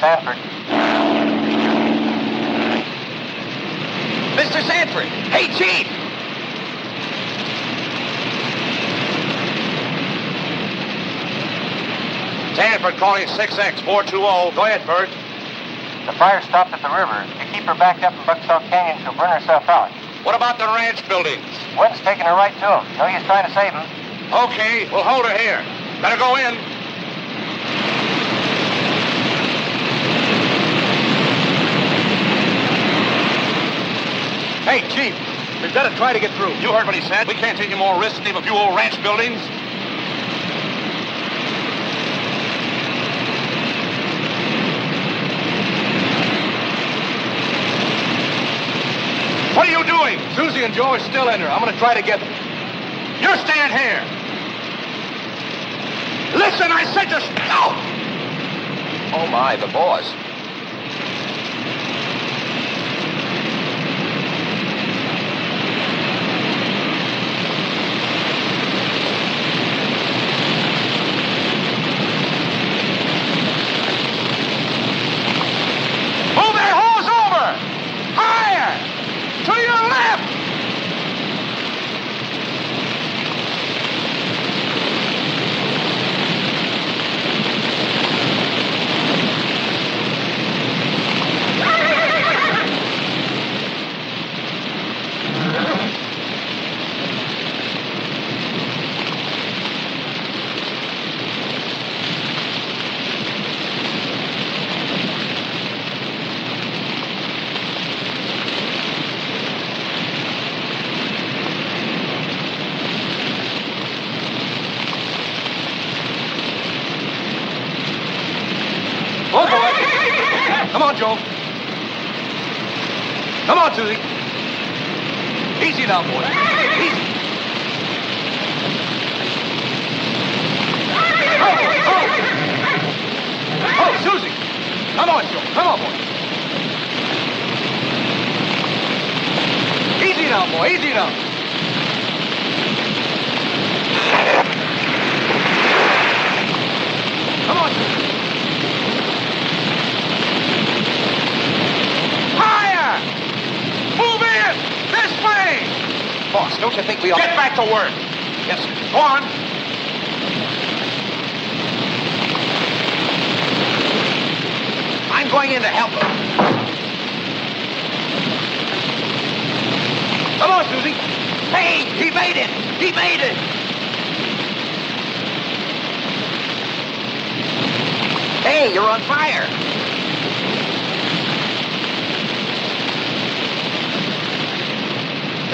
Sanford. Mr. Sanford! Hey, Chief! Sanford calling 6X420. Go ahead, Bert. The fire stopped at the river. If you keep her backed up in Bucksaw Canyon, she'll burn herself out. What about the ranch buildings? Wind's taking her right to them. No use trying to save them. Okay, we'll hold her here. Better go in. Hey, Chief, we've got to try to get through. You heard what he said. We can't take any more risks than leave a few old ranch buildings. What are you doing? Susie and Joe are still in her. I'm going to try to get them. You stand here. Listen, I said to... No! Oh, my, the boss.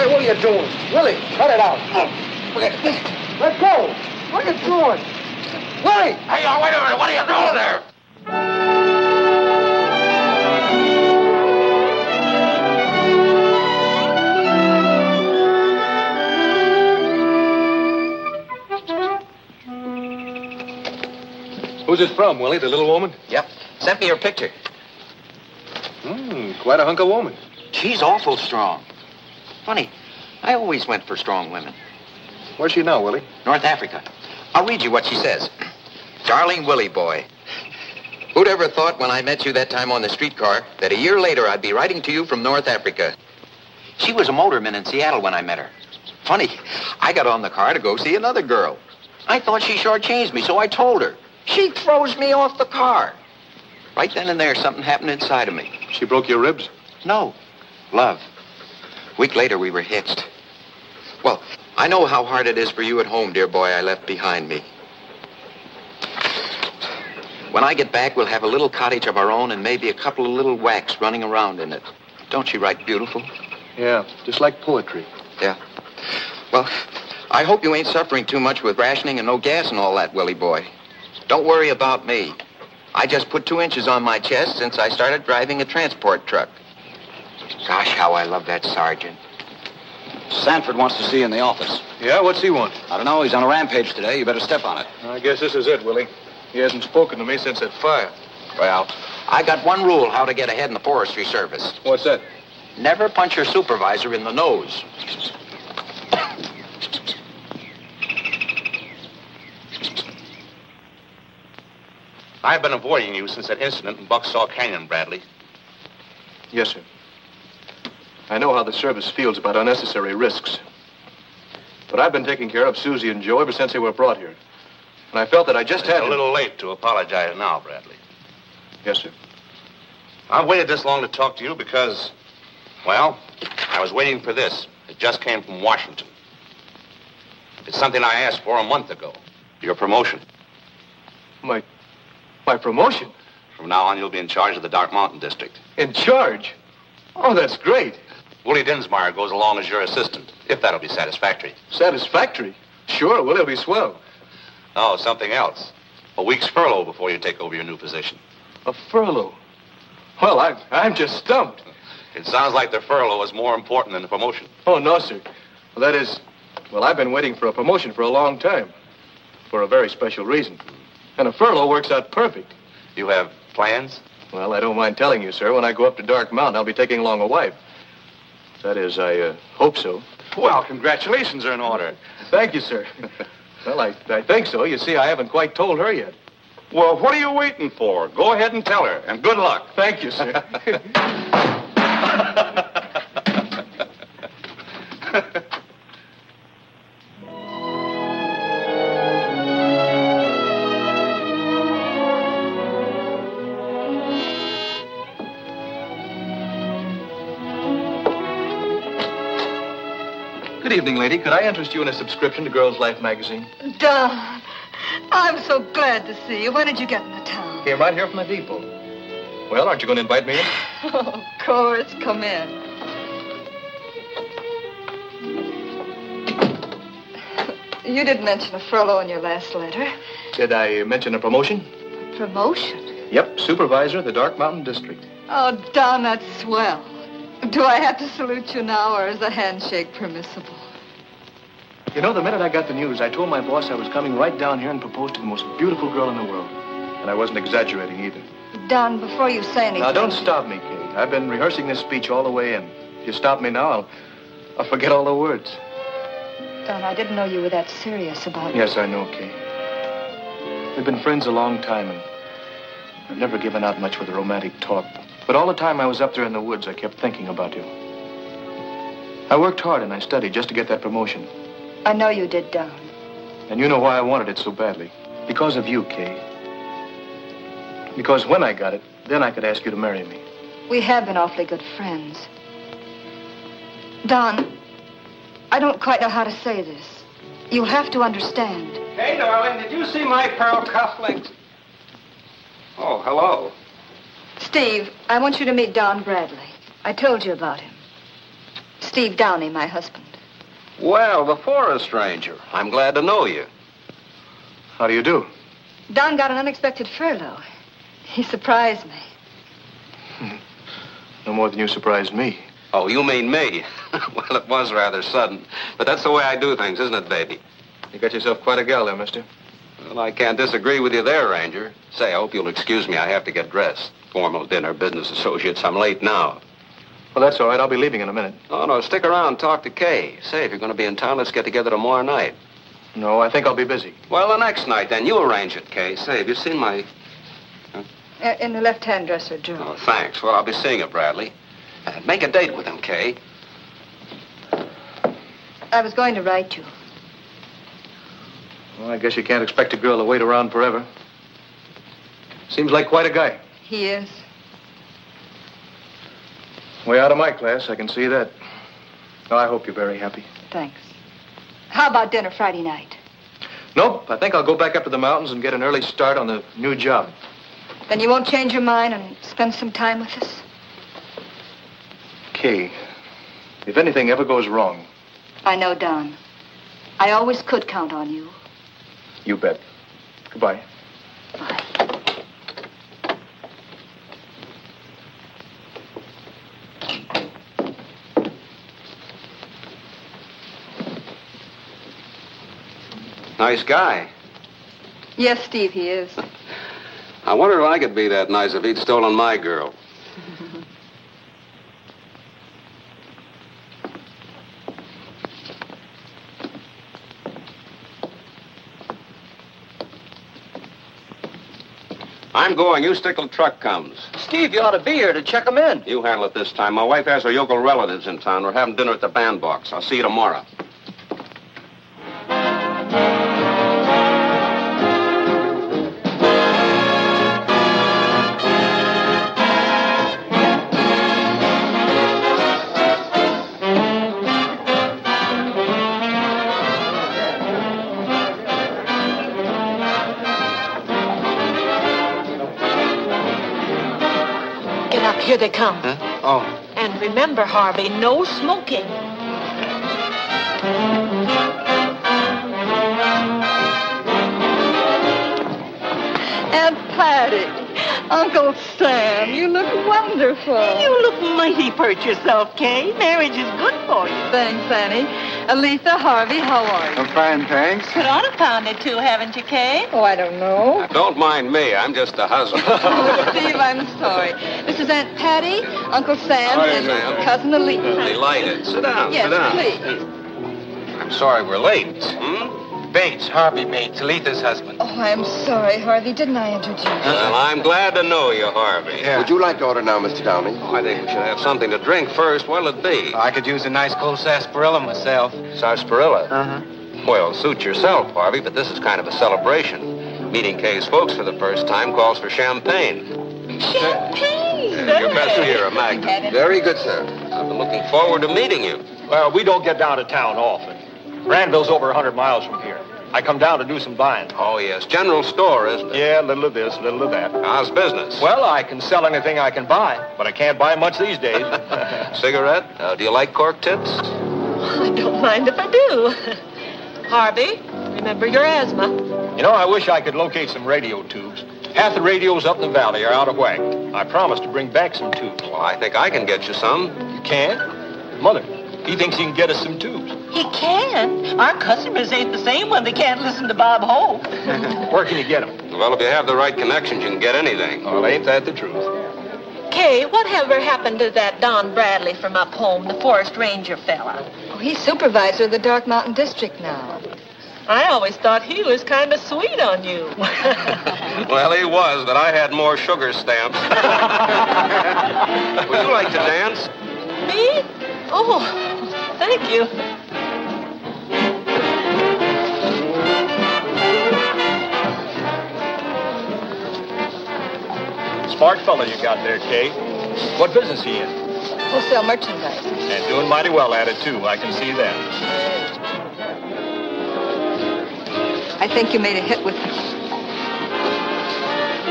Hey, what are you doing? Willie, cut it out. Let go. What are you doing? Willie! Hey, oh, wait a minute. What are you doing there? Who's it from, Willie? The little woman? Yep. Sent me her picture. Hmm, quite a hunk of woman. She's awful strong. Funny, I always went for strong women. Where's she now, Willie? North Africa. I'll read you what she says. Darling Willie boy, who'd ever thought when I met you that time on the streetcar that a year later I'd be writing to you from North Africa? She was a motorman in Seattle when I met her. Funny, I got on the car to go see another girl. I thought she shortchanged me, so I told her. She throws me off the car. Right then and there, something happened inside of me. She broke your ribs? No. Love. Week later, we were hitched. Well, I know how hard it is for you at home, dear boy, I left behind me. When I get back, we'll have a little cottage of our own and maybe a couple of little whacks running around in it. Don't she write beautiful? Yeah, just like poetry. Yeah. Well, I hope you ain't suffering too much with rationing and no gas and all that, Willie boy. Don't worry about me. I just put two inches on my chest since I started driving a transport truck. Gosh, how I love that sergeant. Sanford wants to see you in the office. Yeah, what's he want? I don't know. He's on a rampage today. You better step on it. I guess this is it, Willie. He hasn't spoken to me since that fire. Well, I got one rule how to get ahead in the Forestry Service. What's that? Never punch your supervisor in the nose. I've been avoiding you since that incident in Bucksaw Canyon, Bradley. Yes, sir. I know how the service feels about unnecessary risks. But I've been taking care of Susie and Joe ever since they were brought here. And I felt that I just It's had a little late to apologize now, Bradley. Yes, sir. I've waited this long to talk to you because, well, I was waiting for this. It just came from Washington. It's something I asked for a month ago. Your promotion. My, my promotion? From now on, you'll be in charge of the Dark Mountain District. In charge? Oh, that's great. Willie Dinsmeyer goes along as your assistant, if that'll be satisfactory. Satisfactory. Sure, well, it'll be swell. Oh, something else. A week's furlough before you take over your new position. A furlough. Well, I, I'm just stumped. It sounds like the furlough is more important than the promotion. Oh, no, sir. Well, that is, well, I've been waiting for a promotion for a long time. For a very special reason. And a furlough works out perfect. You have plans? Well, I don't mind telling you, sir. When I go up to Dark Mountain, I'll be taking along a wife. That is, I uh, hope so. Well, congratulations are in order. Thank you, sir. well, I, I think so. You see, I haven't quite told her yet. Well, what are you waiting for? Go ahead and tell her, and good luck. Thank you, sir. evening, lady. Could I interest you in a subscription to Girls Life magazine? Don, I'm so glad to see you. When did you get into town? Came right here from the depot. Well, aren't you going to invite me in? Oh, of course. Come in. You didn't mention a furlough in your last letter. Did I mention a promotion? Promotion? Yep, supervisor of the Dark Mountain District. Oh, Don, that's swell. Do I have to salute you now, or is a handshake permissible? You know, the minute I got the news, I told my boss I was coming right down here and propose to the most beautiful girl in the world. And I wasn't exaggerating either. Don, before you say anything... Now, don't stop me, Kate. I've been rehearsing this speech all the way in. If you stop me now, I'll, I'll forget all the words. Don, I didn't know you were that serious about it. Yes, I know, Kate. We've been friends a long time, and I've never given out much with the romantic talk. But all the time I was up there in the woods, I kept thinking about you. I worked hard and I studied just to get that promotion. I know you did, Don. And you know why I wanted it so badly. Because of you, Kay. Because when I got it, then I could ask you to marry me. We have been awfully good friends. Don, I don't quite know how to say this. You'll have to understand. Hey, darling, did you see my pearl cufflinks? Oh, hello. Steve, I want you to meet Don Bradley. I told you about him. Steve Downey, my husband. Well, before a stranger. I'm glad to know you. How do you do? Don got an unexpected furlough. He surprised me. No more than you surprised me. Oh, you mean me? well, it was rather sudden. But that's the way I do things, isn't it, baby? You got yourself quite a gal there, mister. Well, I can't disagree with you there, Ranger. Say, I hope you'll excuse me. I have to get dressed. Formal dinner, business associates. I'm late now. Well, that's all right. I'll be leaving in a minute. Oh, no, stick around. Talk to Kay. Say, if you're going to be in town, let's get together tomorrow night. No, I think I'll be busy. Well, the next night, then. You arrange it, Kay. Say, have you seen my... Uh, in the left-hand dresser drawer. Oh, thanks. Well, I'll be seeing you, Bradley. Uh, make a date with him, Kay. I was going to write you. Well, I guess you can't expect a girl to wait around forever. Seems like quite a guy. He is. Way out of my class, I can see that. I hope you're very happy. Thanks. How about dinner Friday night? Nope, I think I'll go back up to the mountains and get an early start on the new job. Then you won't change your mind and spend some time with us? Kay, if anything ever goes wrong, I know, Don. I always could count on you. you bet. Goodbye. Nice guy. Yes, Steve, he is. I wonder if I could be that nice if he'd stolen my girl. I'm going. You stick till truck comes. Steve, you ought to be here to check him in. You handle it this time. My wife has her yokel relatives in town. We're having dinner at the bandbox. I'll see you tomorrow. Here they come. Oh. And remember, Harvey, no smoking. Aunt Patty, Uncle Sam, you look wonderful. You look mighty pert yourself, Kay. Marriage is good for you. Thanks, Annie. Aletha, Harvey, how are you? I'm fine, thanks. Put on a pound or two, haven't you, Kay? Oh, I don't know. Don't mind me. I'm just a husband. Steve, I'm sorry. This is Aunt Patty, Uncle Sam, Hi, and Sam. Cousin Aletha. Delighted. Sit down. Yes, sit down. please. I'm sorry we're late. Hmm? Bates, Harvey Bates, Aletha's husband. Oh, I'm sorry, Harvey. Didn't I introduce you? Well, I'm glad to know you, Harvey. Yeah. Would you like to order now, Mr. Downey? Oh, I think we should have something to drink first. What'll it be? I could use a nice cold sarsaparilla myself. Sarsaparilla. Uh-huh. Well, suit yourself, Harvey, but this is kind of a celebration. Meeting Kay's folks for the first time calls for champagne. Champagne! Yeah, your best here, a Magnum. Very good, sir. I've been looking forward to meeting you. Well, we don't get down to town often. Granville's over a 100 miles from here. I come down to do some buying. Oh, yes. General store, isn't it? Yeah, a little of this, a little of that. How's business? Well, I can sell anything I can buy, but I can't buy much these days. Cigarette? Uh, do you like cork tips? I don't mind if I do. Harvey, remember your asthma. you know, I wish I could locate some radio tubes. Half the radios up in the valley are out of whack. I promised to bring back some tubes. Well, I think I can get you some. You can? Mother, he thinks he can get us some tubes. He can. Our customers ain't the same when they can't listen to Bob Hope. Where can you get them? Well, if you have the right connections, you can get anything. Well, ain't that the truth? Kay, whatever happened to that Don Bradley from up home, the forest ranger fella? Oh, he's supervisor of the Dark Mountain District now. I always thought he was kind of sweet on you. Well, he was, but I had more sugar stamps. Would you like to dance? Me? Oh, thank you. Smart fella you got there, Kay. What business he in? We'll merchandise. And doing mighty well at it, too. I can see that. I think you made a hit with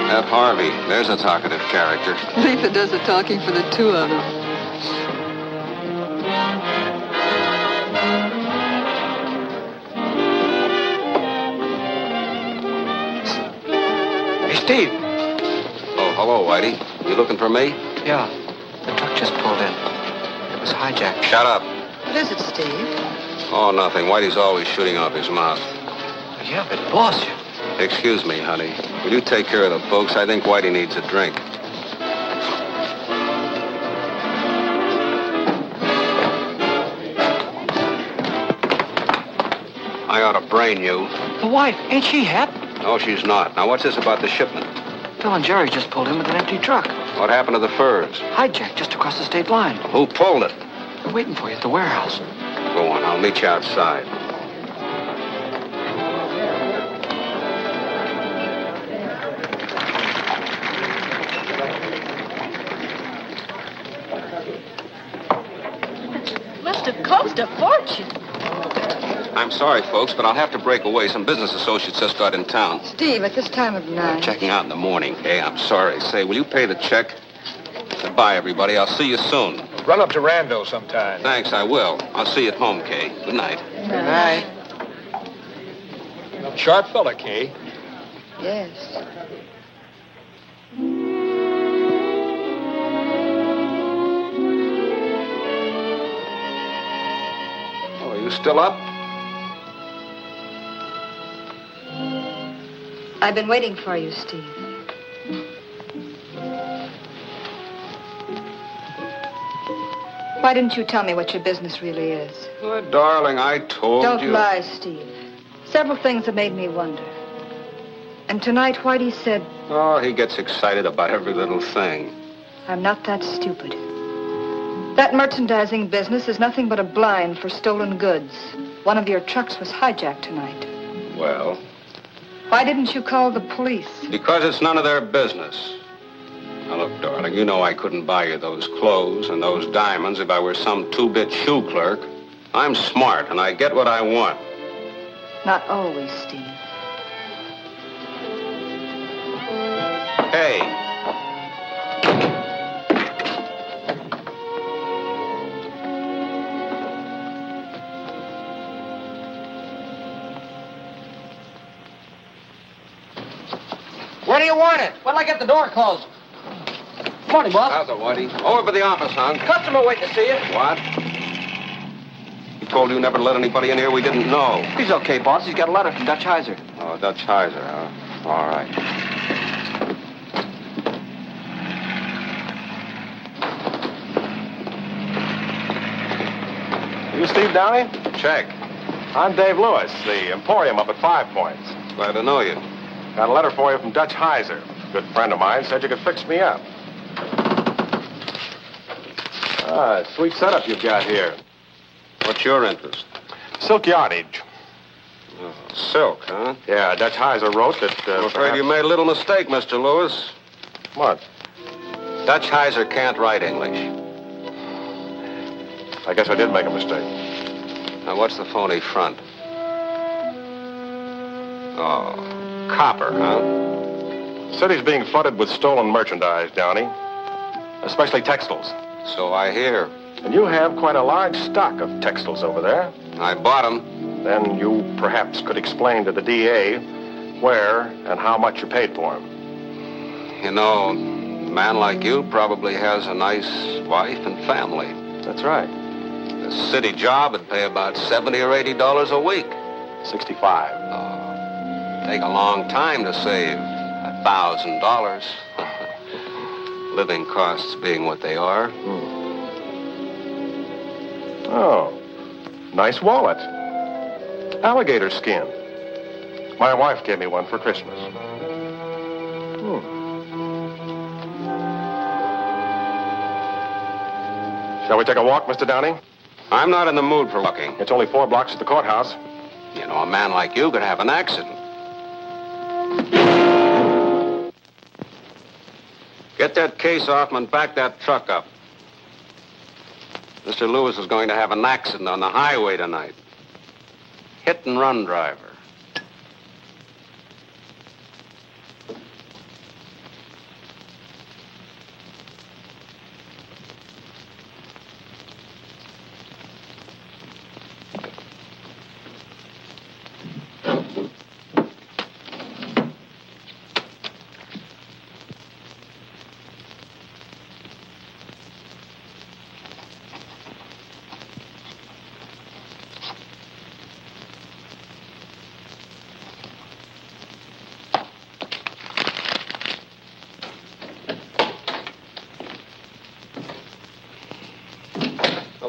That Harvey, there's a talkative character. Letha does the talking for the two of them. Hey, Steve. Oh, hello, Whitey. You looking for me? Yeah, the truck just pulled in. It was hijacked. Shut up. What is it, Steve? Oh, nothing. Whitey's always shooting off his mouth. Yeah, but boss, you. Excuse me, honey. Will you take care of the folks? I think Whitey needs a drink. I ought to brain you. The wife, ain't she hep? No, she's not. Now, what's this about the shipment? Phil and Jerry just pulled in with an empty truck. What happened to the furs? Hijacked just across the state line. Who pulled it? They're waiting for you at the warehouse. Go on, I'll meet you outside. Must have cost a fortune. I'm sorry, folks, but I'll have to break away. Some business associates just got in town. Steve, at this time of night. Checking out in the morning. Hey, I'm sorry. Say, will you pay the check? Goodbye, everybody. I'll see you soon. Run up to Rando sometime. Thanks, I will. I'll see you at home, Kay. Good night. Good night. Sharp fella, Kay. Yes. Oh, are you still up? I've been waiting for you, Steve. Why didn't you tell me what your business really is? Oh, darling, I told you. Don't lie, Steve. Several things have made me wonder. And tonight, Whitey said, Oh, he gets excited about every little thing. I'm not that stupid. That merchandising business is nothing but a blind for stolen goods. One of your trucks was hijacked tonight. Well, Why didn't you call the police? because it's none of their business. Now, look, darling, you know I couldn't buy you those clothes and those diamonds if I were some two-bit shoe clerk. I'm smart, and I get what I want. Not always, Steve. Hey, do you want it? When'll I get the door closed? Morning, boss. how's it, Whitey? Over by the office, hon. Customer waiting to see you. What? He told you never to let anybody in here we didn't know. He's okay, boss. He's got a letter from Dutch Heiser. Oh, Dutch Heiser, huh? All right. You Steve Downey? Check. I'm Dave Lewis, the Emporium up at Five Points. Glad to know you. Got a letter for you from Dutch Heiser. Good friend of mine said you could fix me up. Ah, sweet setup you've got here. What's your interest? Silk yardage. Oh, silk, huh? Yeah, Dutch Heiser wrote that. Uh, I'm afraid you made a little mistake, Mr. Lewis. What? Dutch Heiser can't write English. I guess I did make a mistake. Now, what's the phony front? Oh, copper, huh? City's being flooded with stolen merchandise, Downey. Especially textiles. So I hear. And you have quite a large stock of textiles over there. I bought 'em. Then you perhaps could explain to the DA where and how much you paid for them. You know, a man like you probably has a nice wife and family. That's right. A city job would pay about 70 or 80 dollars a week. 65. Oh, take a long time to save a thousand dollars. Living costs being what they are. Oh, nice wallet. Alligator skin. My wife gave me one for Christmas. Hmm. Shall we take a walk, Mr. Downey? I'm not in the mood for looking. It's only four blocks to the courthouse. You know, a man like you could have an accident. Get that case off and back that truck up. Mr. Lewis is going to have an accident on the highway tonight. Hit and run driver.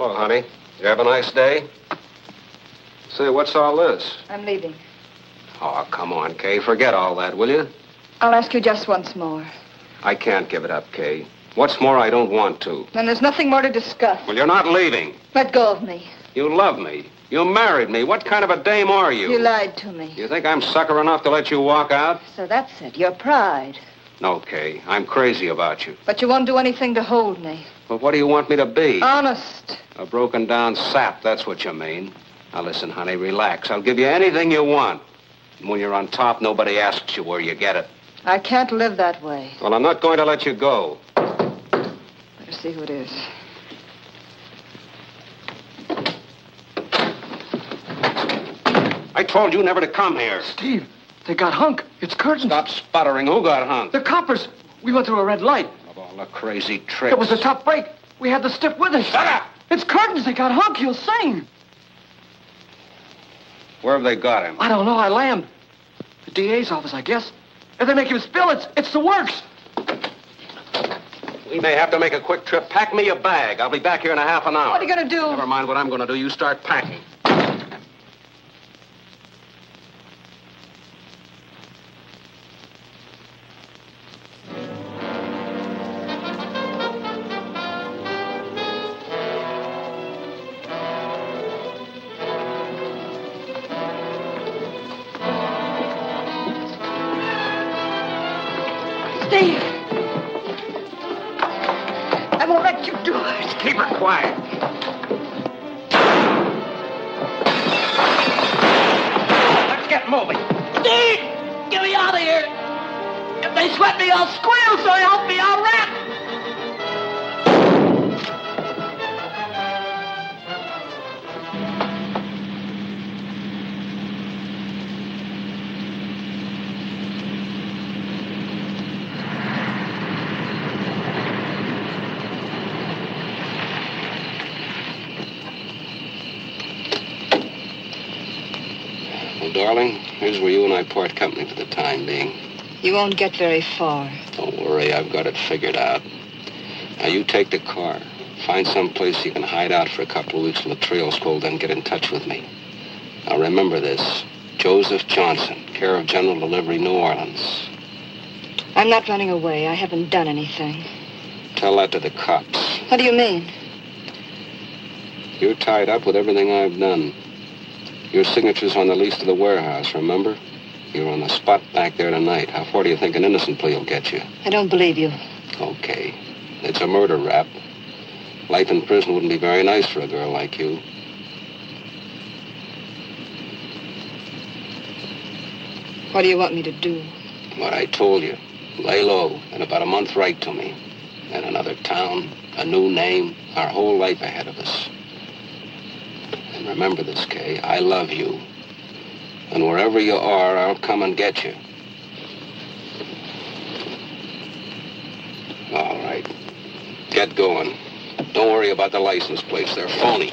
Hello, honey. You have a nice day? Say, what's all this? I'm leaving. Oh, come on, Kay. Forget all that, will you? I'll ask you just once more. I can't give it up, Kay. What's more, I don't want to. Then there's nothing more to discuss. Well, you're not leaving. Let go of me. You love me. You married me. What kind of a dame are you? You lied to me. You think I'm sucker enough to let you walk out? So that's it. Your pride. No, Kay. I'm crazy about you. But you won't do anything to hold me. But what do you want me to be? Honest. A broken down sap, that's what you mean. Now listen, honey, relax. I'll give you anything you want. And when you're on top, nobody asks you where you get it. I can't live that way. Well, I'm not going to let you go. Better see who it is. I told you never to come here. Steve, they got Hunk. It's curtains. Stop sputtering. Who got hung? The coppers. We went through a red light. All the crazy tricks. It was a tough break. We had the stiff with us. Shut up! It's curtains. They got Hunk. He'll sing. Where have they got him? I don't know. I lammed. The DA's office, I guess. If they make him spill, it's, it's the works. We may have to make a quick trip. Pack me a bag. I'll be back here in a half an hour. What are you going to do? Never mind what I'm going to do. You start packing. Here's where you and I part company for the time being. You won't get very far. Don't worry, I've got it figured out. Now, you take the car. Find some place you can hide out for a couple of weeks till the trail's cold, then get in touch with me. Now, remember this. Joseph Johnson, care of General Delivery, New Orleans. I'm not running away. I haven't done anything. Tell that to the cops. What do you mean? You're tied up with everything I've done. Your signature's on the lease to the warehouse, remember? You're on the spot back there tonight. How far do you think an innocent plea will get you? I don't believe you. Okay. It's a murder rap. Life in prison wouldn't be very nice for a girl like you. What do you want me to do? What I told you. Lay low. In about a month, write to me. Then another town, a new name, our whole life ahead of us. And remember this, Kay. I love you. And wherever you are, I'll come and get you. All right. Get going. Don't worry about the license plates. They're phony.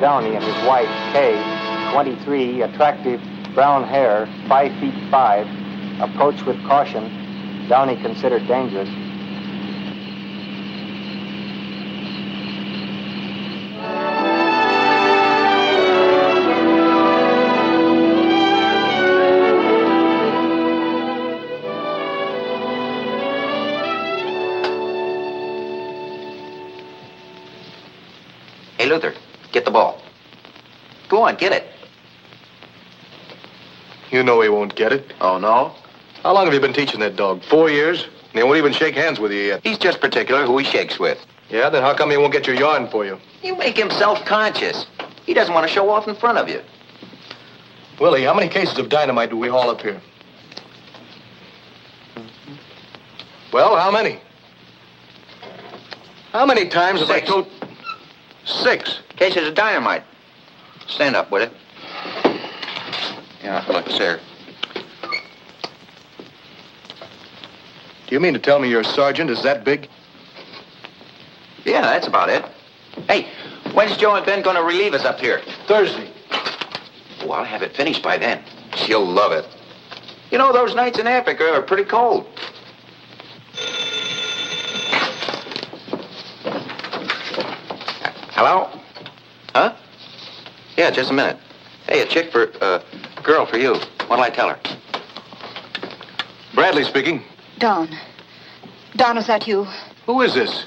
Downey and his wife, Kay, 23, attractive, brown hair, 5 feet 5, approach with caution, Downey considered dangerous. Hey, Luther, get the ball. Go on, get it. You know he won't get it. Oh, no? How long have you been teaching that dog? Four years? And he won't even shake hands with you yet. He's just particular who he shakes with. Yeah, then how come he won't get your yarn for you? You make him self-conscious. He doesn't want to show off in front of you. Willie, how many cases of dynamite do we haul up here? Well, how many? How many times have I told... Six. Cases of dynamite. Stand up, will you? Yeah, look, sir. Do you mean to tell me your sergeant is that big? Yeah, that's about it. Hey, when's Joe and Ben going to relieve us up here? Thursday. Oh, I'll have it finished by then. She'll love it. You know, those nights in Africa are pretty cold. Hello? Huh? Yeah, just a minute. Hey, a chick for, uh, girl for you. What'll I tell her? Bradley speaking. Don. Don, is that you? Who is this?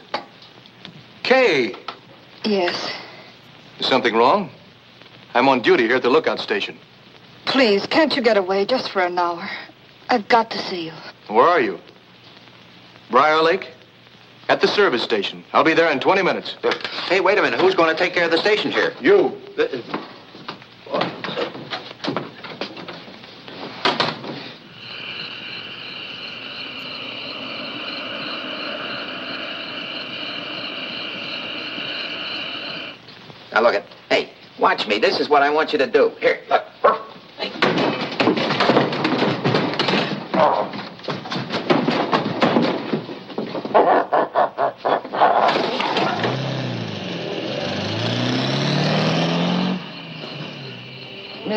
Kay. Yes. Is something wrong? I'm on duty here at the lookout station. Please, can't you get away just for an hour? I've got to see you. Where are you? Briar Lake? At the service station. I'll be there in 20 minutes. Hey, wait a minute. Who's going to take care of the station here? You. Uh, now, look it. Hey, watch me. This is what I want you to do. Here, look.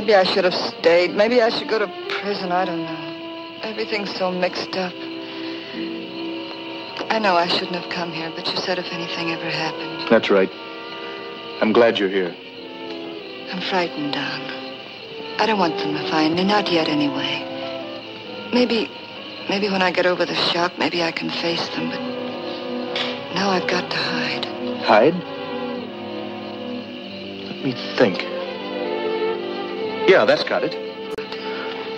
Maybe I should have stayed. Maybe I should go to prison. I don't know. Everything's so mixed up. I know I shouldn't have come here, but you said if anything ever happened. That's right. I'm glad you're here. I'm frightened, Don. I don't want them to find me, not yet anyway. Maybe, maybe when I get over the shock, maybe I can face them, but now I've got to hide. Hide? Let me think. Yeah, that's got it.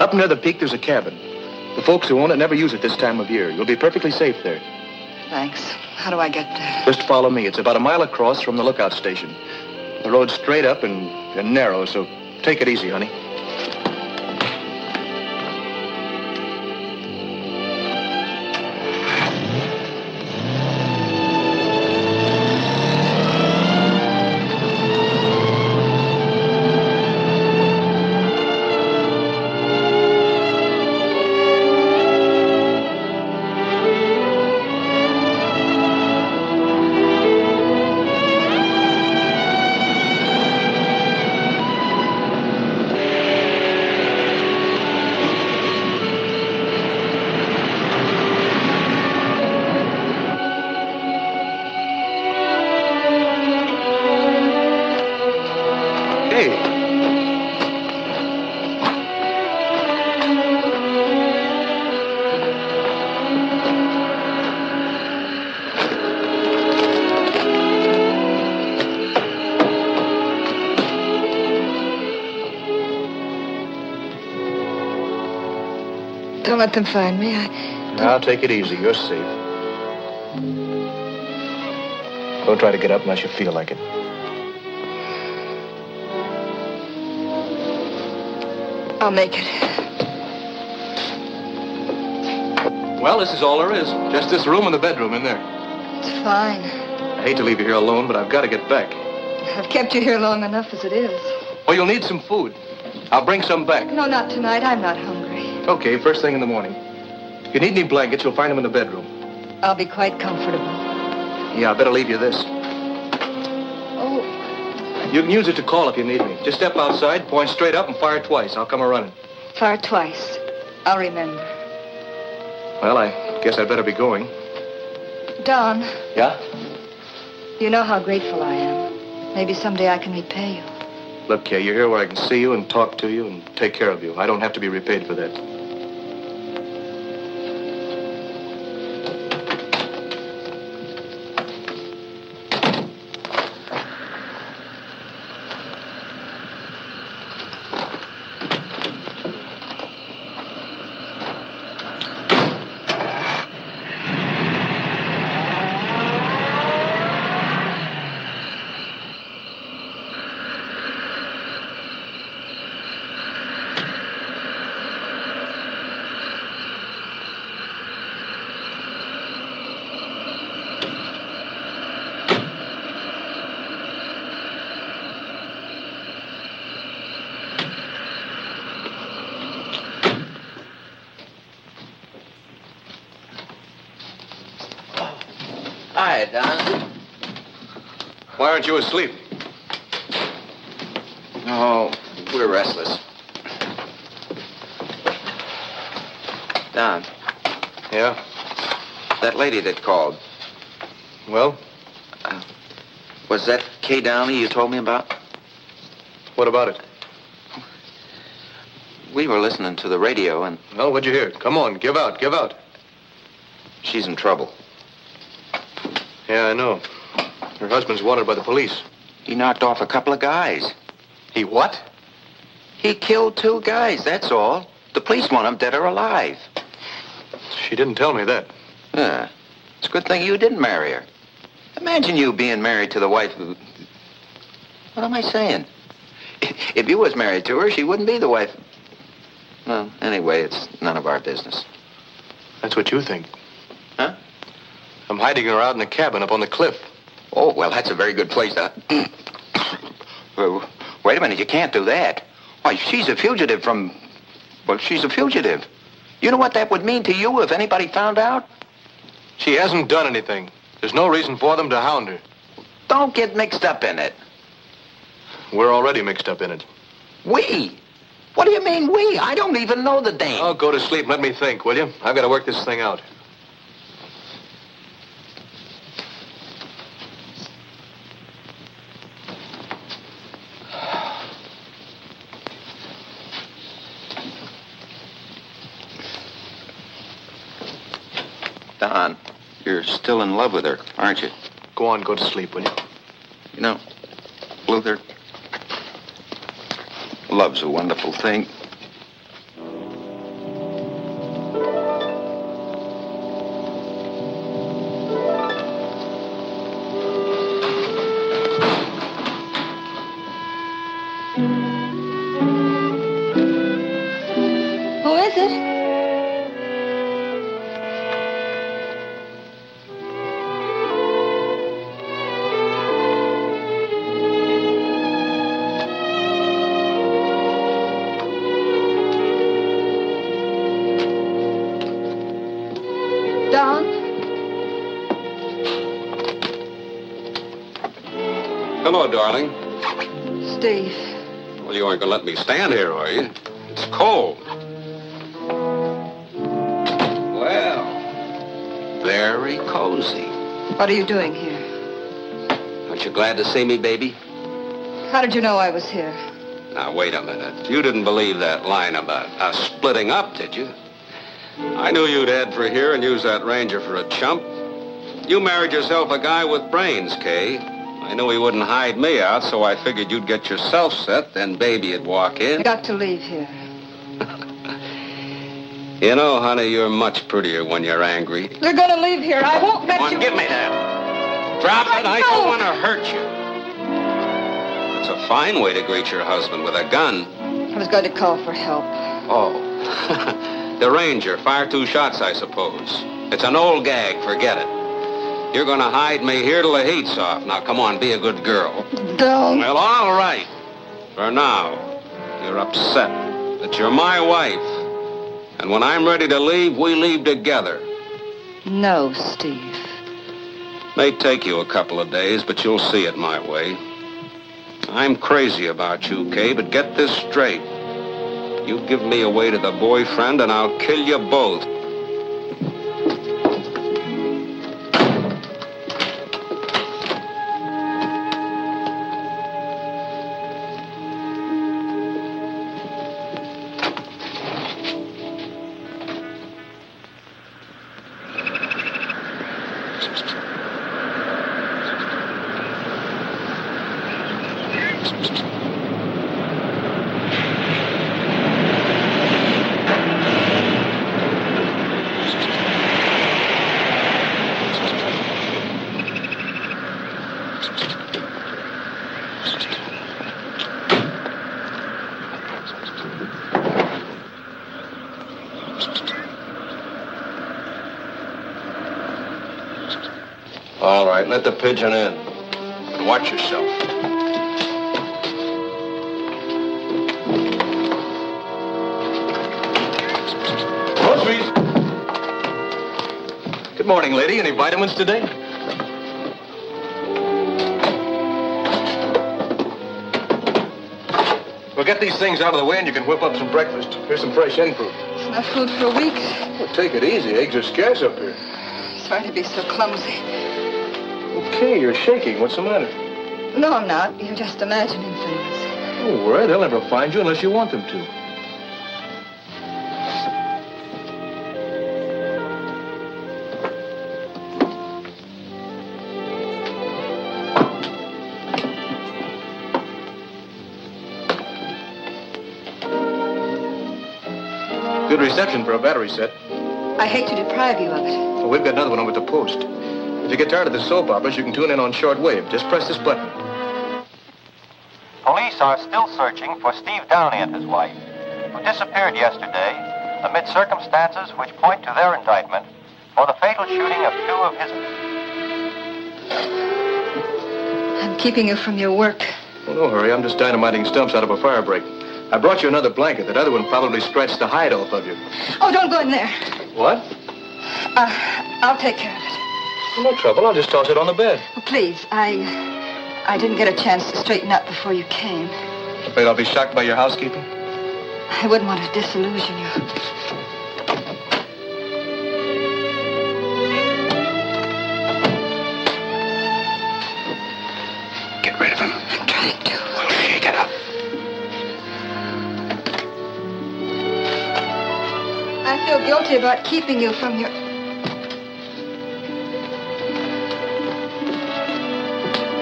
Up near the peak, there's a cabin. The folks who own it never use it this time of year. You'll be perfectly safe there. Thanks. How do I get there? Just follow me. It's about a mile across from the lookout station. The road's straight up and, and narrow, so take it easy, honey. Let them find me. I... Now, take it easy. You're safe. Don't try to get up unless you feel like it. I'll make it. Well, this is all there is. Just this room and the bedroom in there. It's fine. I hate to leave you here alone, but I've got to get back. I've kept you here long enough as it is. Well, you'll need some food. I'll bring some back. No, not tonight. I'm not hungry. Okay, first thing in the morning. If you need any blankets, you'll find them in the bedroom. I'll be quite comfortable. Yeah, I better leave you this. Oh, You can use it to call if you need me. Just step outside, point straight up, and fire twice. I'll come a running. fire twice. I'll remember. Well, I guess I'd better be going. Don, Yeah? you know how grateful I am. Maybe someday I can repay you. Look, Kay, you're here where I can see you and talk to you and take care of you. I don't have to be repaid for that. Don. Why aren't you asleep? Oh, we're restless. Don, Yeah? that lady that called, Well, uh, was that Kay Downey you told me about? what about it? We were listening to the radio, and Well, what'd you hear? Come on, give out, give out. she's in trouble. Yeah, I know. Her husband's wanted by the police. He knocked off a couple of guys. He what? He killed two guys, that's all. The police want him dead or alive. She didn't tell me that. Yeah. It's a good thing you didn't marry her. Imagine you being married to the wife who... What am I saying? If you was married to her, she wouldn't be the wife. Well, anyway, it's none of our business. That's what you think. I'm hiding her out in a cabin up on the cliff. Oh, well, that's a very good place to... Well, Wait a minute, you can't do that. Why, she's a fugitive from... Well, she's a fugitive. You know what that would mean to you if anybody found out? She hasn't done anything. There's no reason for them to hound her. Don't get mixed up in it. We're already mixed up in it. We? What do you mean we? I don't even know the dame. Oh, go to sleep and let me think, will you? I've got to work this thing out. You're still in love with her, aren't you? Go on, go to sleep, will you? You know, Luther, love's a wonderful thing. Aren't going to let me stand here, are you? It's cold. Well, very cozy. What are you doing here? Aren't you glad to see me, baby? How did you know I was here? Now, wait a minute. You didn't believe that line about us splitting up, did you? I knew you'd head for here and use that ranger for a chump. You married yourself a guy with brains, Kay. I knew he wouldn't hide me out, so I figured you'd get yourself set, then baby'd walk in. I got to leave here. You know, honey, you're much prettier when you're angry. You're gonna leave here. I won't let Come on, you. give me that. Drop it. I don't want to hurt you. It's a fine way to greet your husband with a gun. I was going to call for help. Oh. the ranger. Fire two shots, I suppose. It's an old gag. Forget it. You're going to hide me here till the heat's off. Now, come on, be a good girl. Don't. Well, all right. For now, you're upset that you're my wife. And when I'm ready to leave, we leave together. No, Steve. May take you a couple of days, but you'll see it my way. I'm crazy about you, Kay, but get this straight. You give me away to the boyfriend, and I'll kill you both. Pigeon in. And watch yourself. Groceries. Good morning, lady. Any vitamins today? Well, get these things out of the way and you can whip up some breakfast. Here's some fresh hen food. It's not food for a week. Well, take it easy. Eggs are scarce up here. Sorry to be so clumsy. Okay, you're shaking. What's the matter? No, I'm not. You're just imagining things. Oh, Don't worry. They'll never find you unless you want them to. Good reception for a battery set. I hate to deprive you of it. Well, we've got another one over at the post. If you get tired of the soap operas, you can tune in on shortwave. Just press this button. Police are still searching for Steve Downey and his wife, who disappeared yesterday amid circumstances which point to their indictment for the fatal shooting of two of his. I'm keeping you from your work. Oh, no hurry. I'm just dynamiting stumps out of a fire break. I brought you another blanket. That other one probably scratched the hide off of you. Oh, don't go in there. What? Uh, I'll take care of it. No trouble. I'll just toss it on the bed. Oh, please, I... I didn't get a chance to straighten up before you came. Afraid I'll be shocked by your housekeeping? I wouldn't want to disillusion you. Get rid of him. I'm trying to. Well, shake it up. I feel guilty about keeping you from your.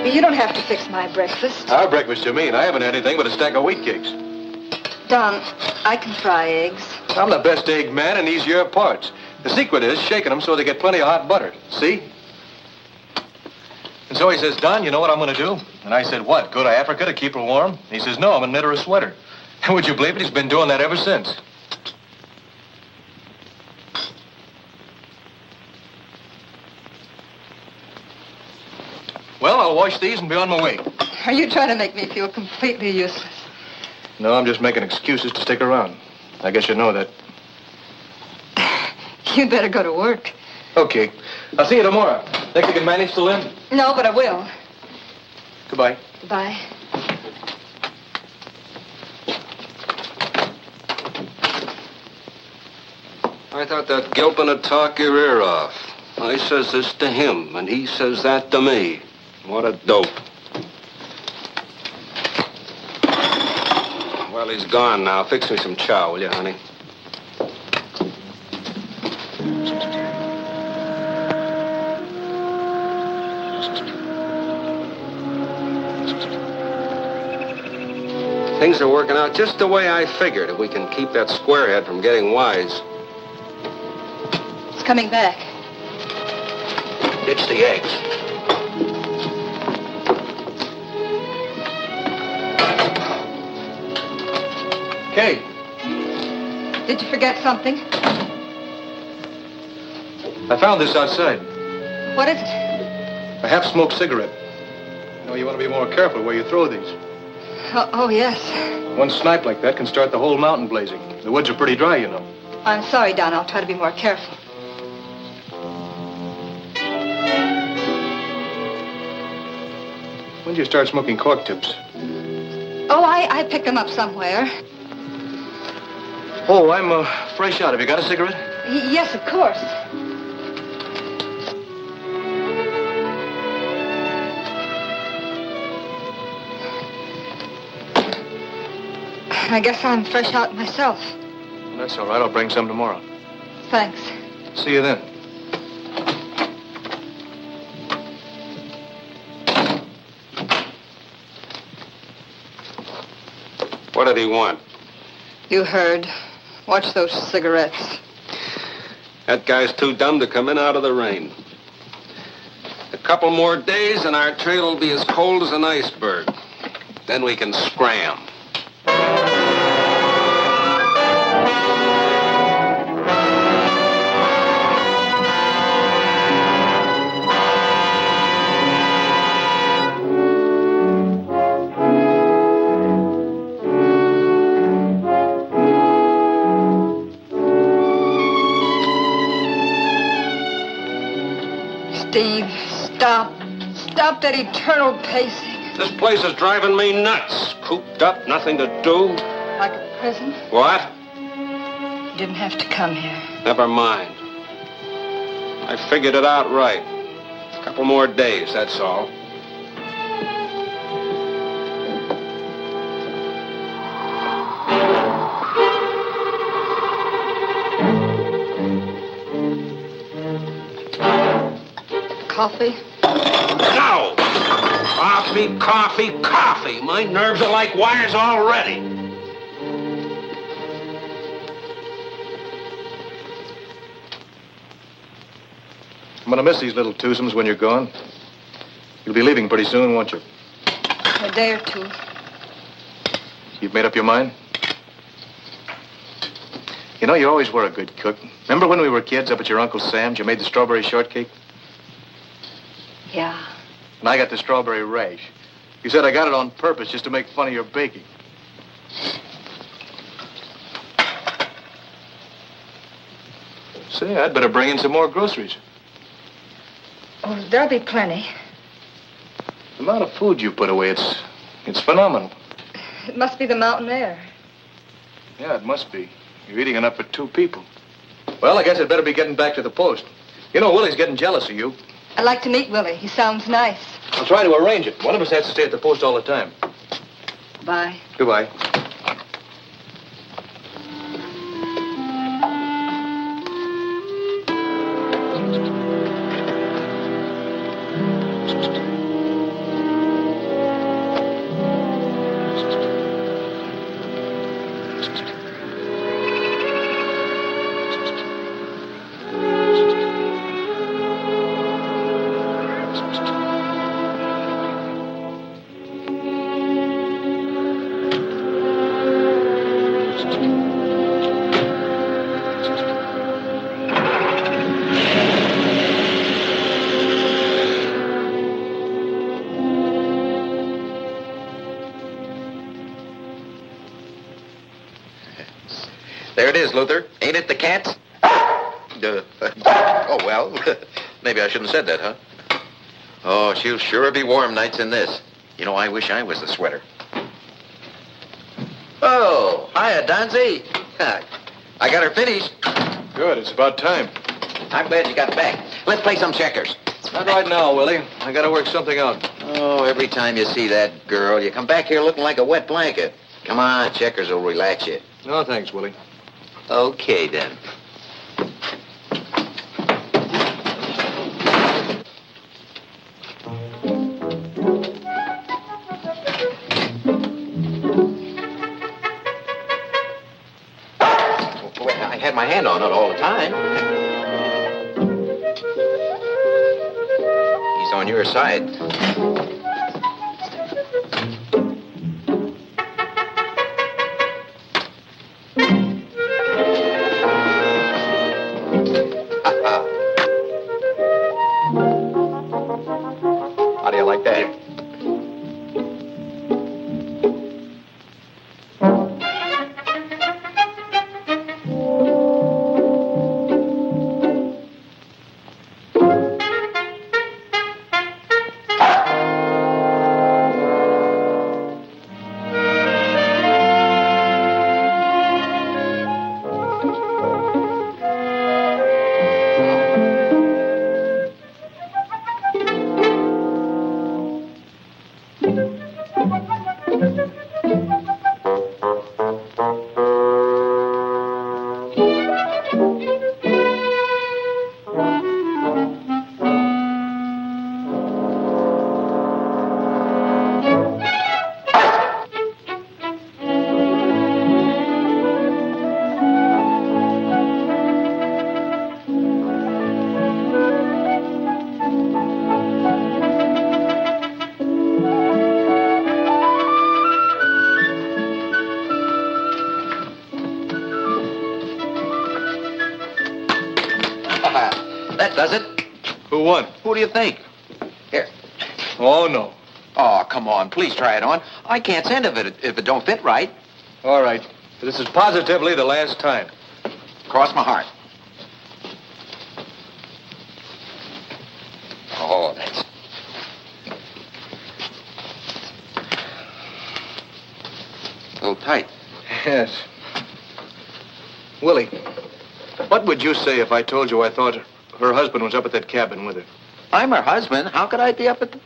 You don't have to fix my breakfast. Our breakfast, you mean? I haven't had anything but a stack of wheat cakes. Don, I can fry eggs. I'm the best egg man in these your parts. The secret is shaking them so they get plenty of hot butter. See? And so he says, Don, you know what I'm going to do? And I said, what? Go to Africa to keep her warm? He says, no, I'm going to knit her a sweater. And would you believe it? He's been doing that ever since. Well, I'll wash these and be on my way. Are you trying to make me feel completely useless? No, I'm just making excuses to stick around. I guess you know that. You'd better go to work. Okay. I'll see you tomorrow. Think you can manage to then? No, but I will. Goodbye. Goodbye. I thought that Gilpin would talk your ear off. I says this to him, and he says that to me. What a dope. Well, he's gone now. Fix me some chow, will you, honey? Things are working out just the way I figured if we can keep that squarehead from getting wise. It's coming back. Ditch the eggs. Kay, Did you forget something? I found this outside. What is it? A half-smoked cigarette. You know, you want to be more careful where you throw these. Oh, oh, yes. One snipe like that can start the whole mountain blazing. The woods are pretty dry, you know. I'm sorry, Don. I'll try to be more careful. When did you start smoking cork tips? Oh, I, I picked them up somewhere. Oh, I'm uh, fresh out. Have you got a cigarette? Y- yes, of course. I guess I'm fresh out myself. Well, that's all right. I'll bring some tomorrow. Thanks. See you then. What did he want? You heard. Watch those cigarettes. That guy's too dumb to come in out of the rain. A couple more days and our trail will be as cold as an iceberg. Then we can scram. Stop. Stop that eternal pacing. This place is driving me nuts. Cooped up, nothing to do. Like a prison. What? You didn't have to come here. Never mind. I figured it out right. A couple more days, that's all. Coffee? No! Coffee, coffee, coffee. My nerves are like wires already. I'm going to miss these little twosomes when you're gone. You'll be leaving pretty soon, won't you? A day or two. You've made up your mind? You know, you always were a good cook. Remember when we were kids up at your Uncle Sam's, you made the strawberry shortcake? Yeah. And I got the strawberry rash. You said I got it on purpose just to make fun of your baking. Say, I'd better bring in some more groceries. Oh, there'll be plenty. The amount of food you put away, it's, it's phenomenal. It must be the mountain air. Yeah, it must be. You're eating enough for two people. Well, I guess I'd better be getting back to the post. You know, Willie's getting jealous of you. I'd like to meet Willie. He sounds nice. I'll try to arrange it. One of us has to stay at the post all the time. Bye. Goodbye. There it is, Luther. Ain't it the cats? Uh, oh, well, maybe I shouldn't have said that, huh? Oh, she'll sure be warm nights in this. You know, I wish I was the sweater. Hiya, Donzi. I got her finished. Good, it's about time. I'm glad you got back. Let's play some checkers. Not right now, Willie. I gotta work something out. Oh, every time you see that girl, you come back here looking like a wet blanket. Come on, checkers will relax you. No, thanks, Willie. Okay, then. Hand on it all the time. He's on your side. You think? Here. Oh, no. Oh, come on. Please try it on. I can't send it if it don't fit right. All right. This is positively the last time. Cross my heart. Oh, that's. A little tight. Yes. Willie, what would you say if I told you I thought her husband was up at that cabin with her? I'm her husband. How could I be up at the...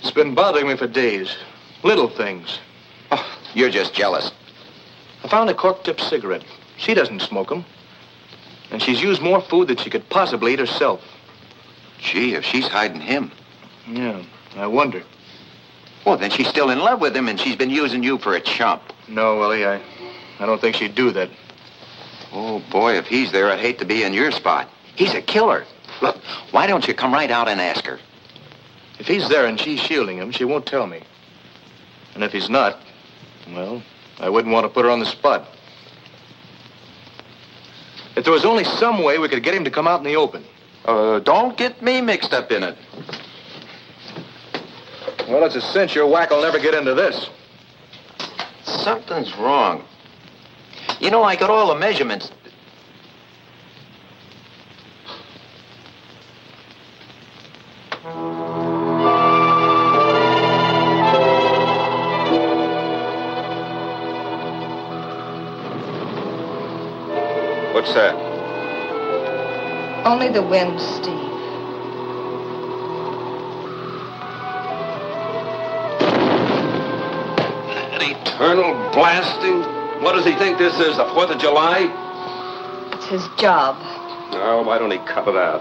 It's been bothering me for days. Little things. Oh, you're just jealous. I found a cork-tipped cigarette. She doesn't smoke 'em. And she's used more food than she could possibly eat herself. Gee, if she's hiding him. Yeah, I wonder. Well, then she's still in love with him and she's been using you for a chump. No, Willie, I, I don't think she'd do that. Oh, boy, if he's there, I'd hate to be in your spot. He's a killer. Look, why don't you come right out and ask her? If he's there and she's shielding him, she won't tell me. And if he's not, well, I wouldn't want to put her on the spot. If there was only some way we could get him to come out in the open. Uh, don't get me mixed up in it. Well, it's a cinch your whack will never get into this. Something's wrong. You know, I got all the measurements. What's that? Only the wind, Steve. That eternal blasting. What does he think this is, the 4th of July? It's his job. Oh, why don't he cut it out?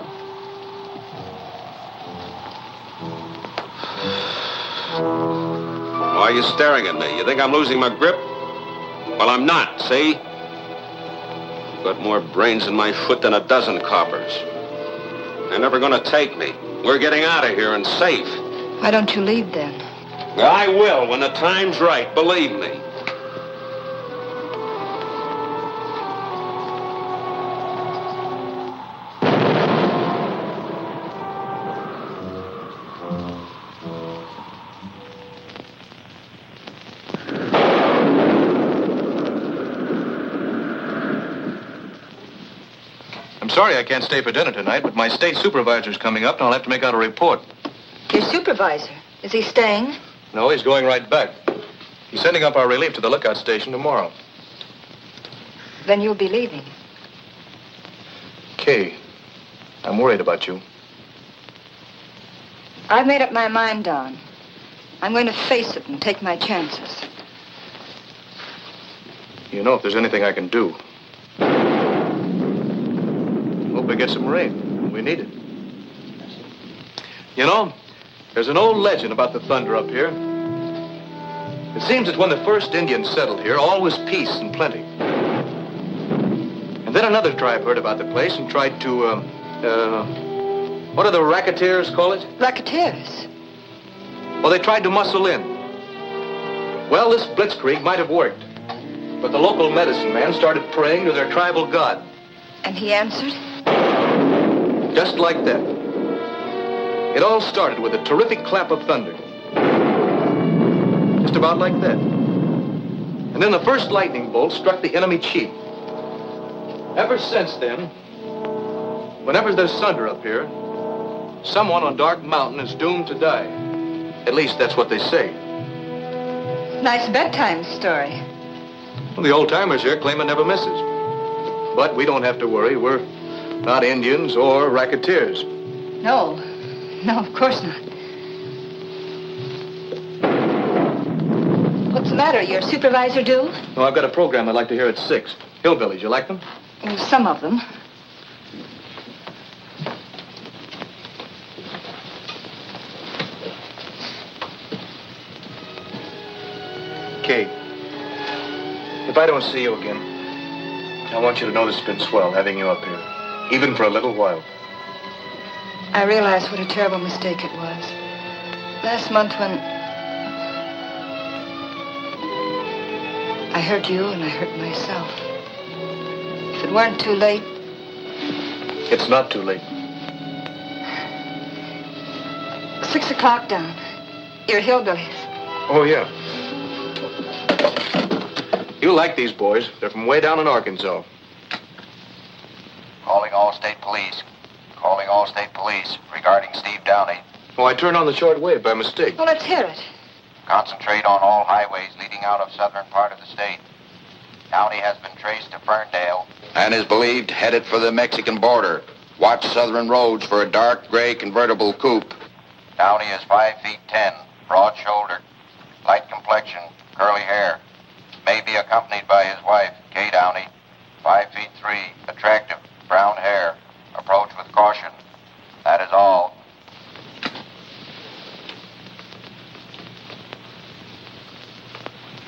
Why are you staring at me? You think I'm losing my grip? Well, I'm not, see? I've got more brains in my foot than a dozen coppers. They're never gonna take me. We're getting out of here and safe. Why don't you leave then? I will when the time's right, believe me. Sorry I can't stay for dinner tonight, but my state supervisor's coming up, and I'll have to make out a report. Your supervisor. Is he staying? No, he's going right back. He's sending up our relief to the lookout station tomorrow. Then you'll be leaving. Kay, I'm worried about you. I've made up my mind, Don. I'm going to face it and take my chances. You know if there's anything I can do. Hope we get some rain. We need it. You know, there's an old legend about the thunder up here. It seems that when the first Indians settled here, all was peace and plenty. And then another tribe heard about the place and tried to, uh, uh, what do the racketeers call it? Racketeers? Well, they tried to muscle in. Well, this blitzkrieg might have worked. But the local medicine man started praying to their tribal god. And he answered? Just like that. It all started with a terrific clap of thunder. Just about like that. And then the first lightning bolt struck the enemy chief. Ever since then, whenever there's thunder up here, someone on Dark Mountain is doomed to die. At least that's what they say. Nice bedtime story. Well, the old timers here claim it never misses. But we don't have to worry. We're not Indians or racketeers. No. No, of course not. What's the matter? Your supervisor due? No, oh, I've got a program I'd like to hear at six. Hillbillies, you like them? Oh, some of them. Kate, if I don't see you again, I want you to know this has been swell having you up here, even for a little while. I realize what a terrible mistake it was. Last month when I hurt you and I hurt myself. If it weren't too late, It's not too late. six o'clock down. You're hillbillies. Oh, yeah. You like these boys. They're from way down in Arkansas. Calling all state police. Calling all state police regarding Steve Downey. Oh, I turned on the short wave by mistake. Well, let's hear it. Concentrate on all highways leading out of southern part of the state. Downey has been traced to Ferndale. And is believed headed for the Mexican border. Watch southern roads for a dark gray convertible coupe. Downey is five feet ten, broad-shouldered, light complexion, curly hair. May be accompanied by his wife, Kay Downey, five feet three, attractive, brown hair. Approach with caution. That is all.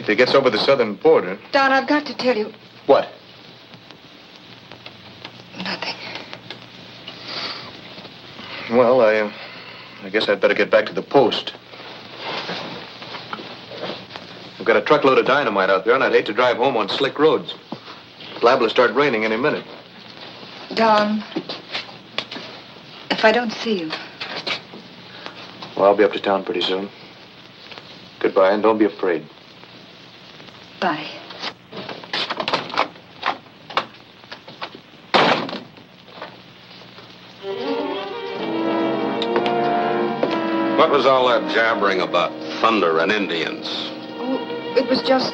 If he gets over the southern border. Don, I've got to tell you What? nothing. Well, I, uh, I guess I'd better get back to the post. I've got a truckload of dynamite out there, and I'd hate to drive home on slick roads. It's liable to start raining any minute. Don, if I don't see you, Well, I'll be up to town pretty soon. Goodbye, and don't be afraid. Bye. What was all that jabbering about thunder and Indians? Oh, it was just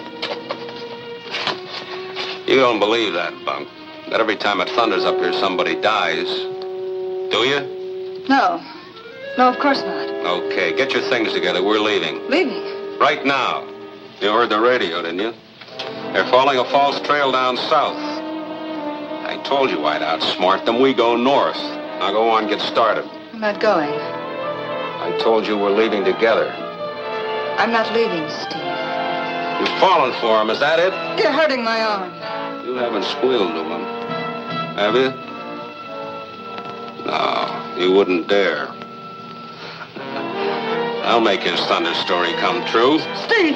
You don't believe that, Bunk. That every time it thunders up here, somebody dies. Do you? No. No, of course not. Okay, get your things together. We're leaving. Leaving. Right now. You heard the radio, didn't you? They're following a false trail down south. I told you I'd outsmart them. We go north. Now go on, get started. I'm not going. I told you we're leaving together. I'm not leaving, Steve. You've fallen for him, is that it? You're hurting my arm. You haven't squealed to him, have you? No, you wouldn't dare. I'll make his thunder story come true. Steve!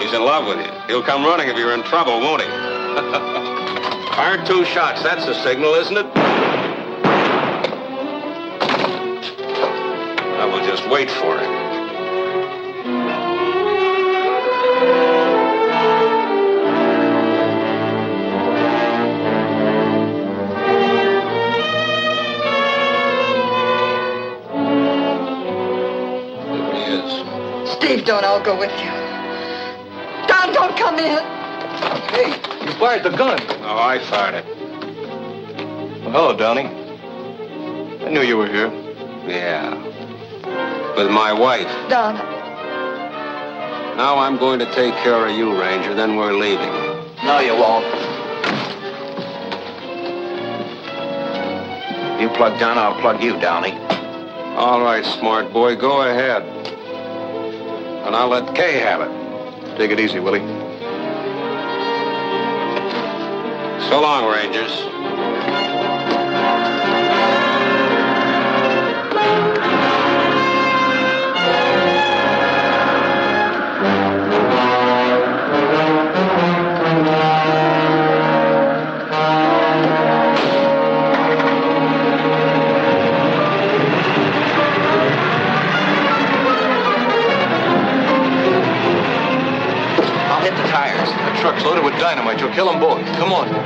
He's in love with you. He'll come running if you're in trouble, won't he? Fire two shots. That's the signal, isn't it? I will just wait for is. Steve, don't. I'll go with you. Don, don't come in. Hey, you fired the gun. Oh, I fired it. Well, hello, Downey. I knew you were here. Yeah. With my wife. Don, Now I'm going to take care of you, Ranger, then we're leaving. No, you won't. You plug Don, I'll plug you, Downey. All right, smart boy, go ahead. And I'll let Kay have it. Take it easy, Willie. So long, Rangers. I'll hit the tires. That truck's loaded with dynamite. You'll kill them both. Come on.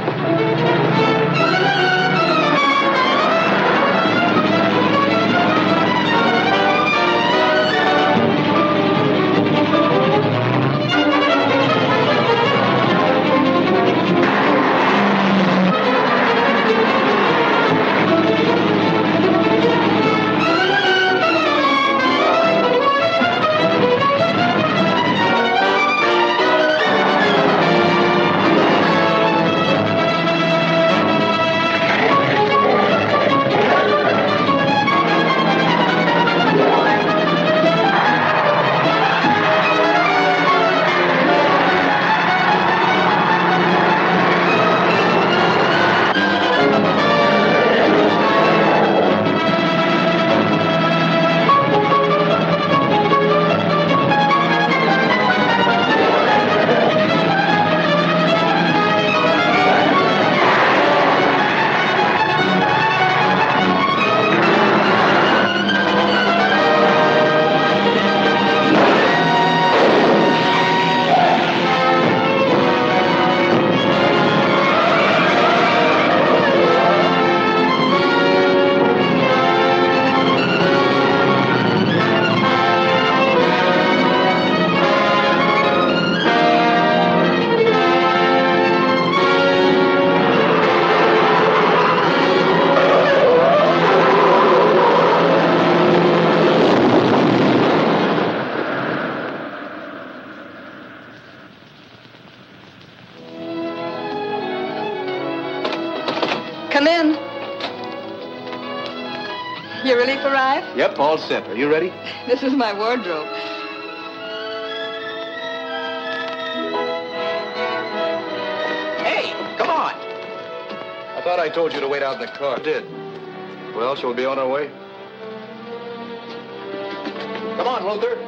All set. Are you ready? This is my wardrobe. Hey, come on. I thought I told you to wait out in the car. Did. Well, shall we be on our way? Come on, Luther.